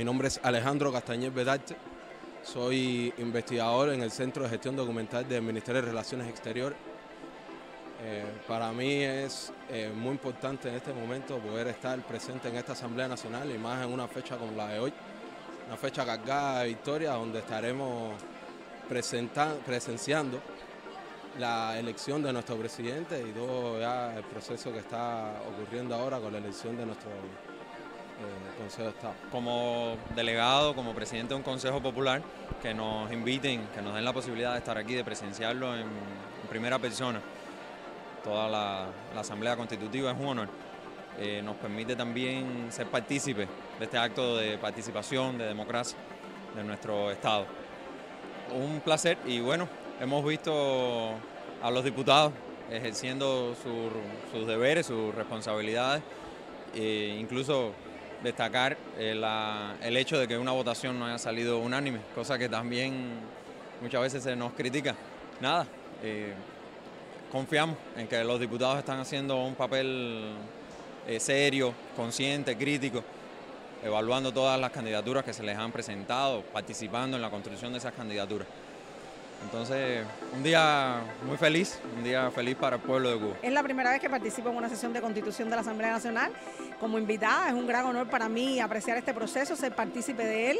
nombre es Alejandro Castañez Bedarte. Soy investigador en el Centro de Gestión Documental del Ministerio de Relaciones Exteriores. Eh, para mí es eh, muy importante en este momento poder estar presente en esta Asamblea Nacional y más en una fecha como la de hoy, una fecha cargada de victoria donde estaremos presenciando la elección de nuestro presidente y todo ya el proceso que está ocurriendo ahora con la elección de nuestro Consejo de Estado. Como delegado, como presidente de un Consejo Popular, que nos inviten, que nos den la posibilidad de estar aquí, de presenciarlo en, primera persona. Toda la, Asamblea Constitutiva es un honor. Eh, nos permite también ser partícipes de este acto de participación, de democracia de nuestro Estado. Un placer y bueno, hemos visto a los diputados ejerciendo sus deberes, sus responsabilidades, e incluso destacar eh, el, hecho de que una votación no haya salido unánime, cosa que también muchas veces se nos critica. Nada, eh, confiamos en que los diputados están haciendo un papel eh, serio, consciente, crítico, evaluando todas las candidaturas que se les han presentado, participando en la construcción de esas candidaturas. Entonces, un día muy feliz, un día feliz para el pueblo de Cuba. Es la primera vez que participo en una sesión de constitución de la Asamblea Nacional como invitada. Es un gran honor para mí apreciar este proceso, ser partícipe de él.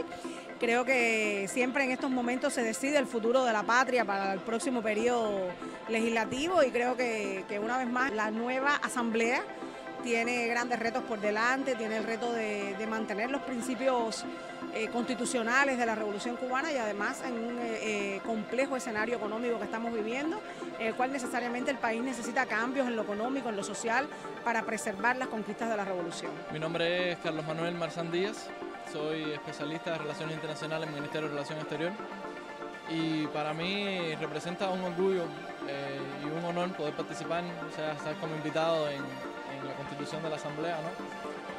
Creo que siempre en estos momentos se decide el futuro de la patria para el próximo periodo legislativo y creo que, una vez más la nueva Asamblea tiene grandes retos por delante, tiene el reto de, mantener los principios eh, constitucionales de la Revolución Cubana y además en un eh, eh, complejo escenario económico que estamos viviendo, en el cual necesariamente el país necesita cambios en lo económico, en lo social, para preservar las conquistas de la Revolución. Mi nombre es Carlos Manuel Marzán Díaz, soy especialista de Relaciones Internacionales en el Ministerio de Relaciones Exteriores y para mí representa un orgullo y un honor poder participar, o sea, estar como invitado en, la constitución de la Asamblea,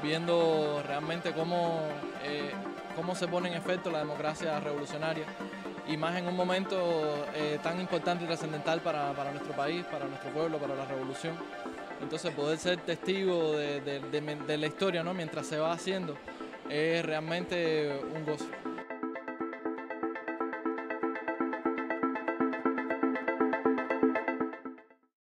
viendo realmente cómo, eh, cómo se pone en efecto la democracia revolucionaria y más en un momento eh, tan importante y trascendental para, nuestro país, para nuestro pueblo, para la revolución. Entonces poder ser testigo de, de la historia ¿no? mientras se va haciendo es realmente un gozo.